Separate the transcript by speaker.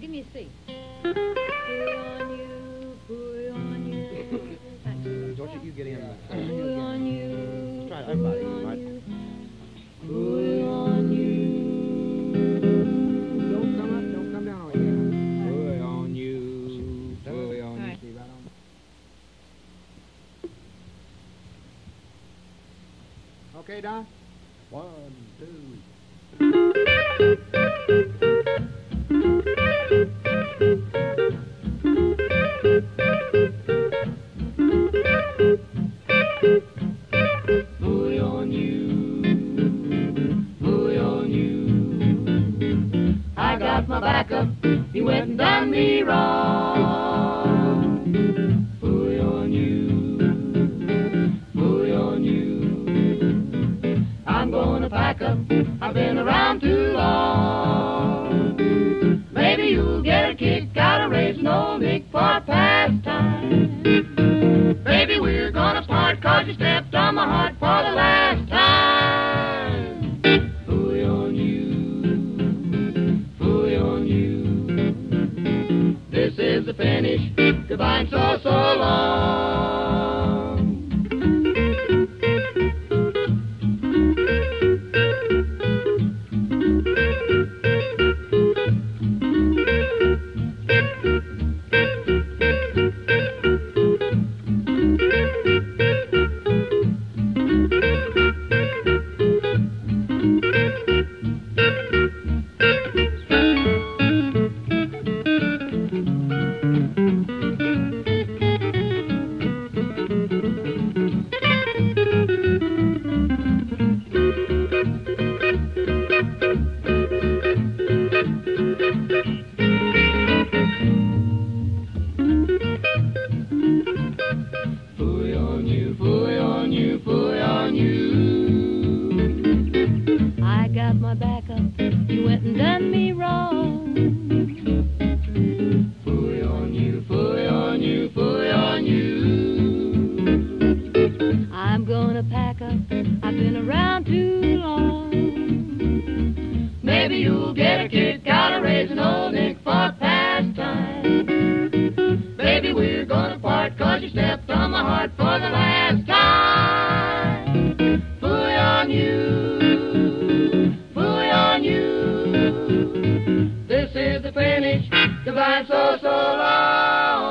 Speaker 1: me see. Fooey on you, fooey you.
Speaker 2: You get in.
Speaker 1: Fooey on you.
Speaker 2: Let's try everybody. Right.
Speaker 1: you, Fooey on you.
Speaker 3: Don't come up, don't come down on you.
Speaker 2: Boy on you, boy on you.
Speaker 3: See, right on. Okay, Don?
Speaker 2: One, two.
Speaker 4: I've been around too long. Maybe you'll get a old Nick for pastime. Baby, we're gonna part cause you stepped on my heart for the last time. Fooey on you, fooey on you. This is the finish, goodbye and so, so
Speaker 1: got my back up, you went and done me wrong.
Speaker 4: Fooey on you, fooey on you, fooey on you.
Speaker 1: I'm gonna pack up, I've been around too long.
Speaker 4: Maybe you'll get a kick I'm so, so long.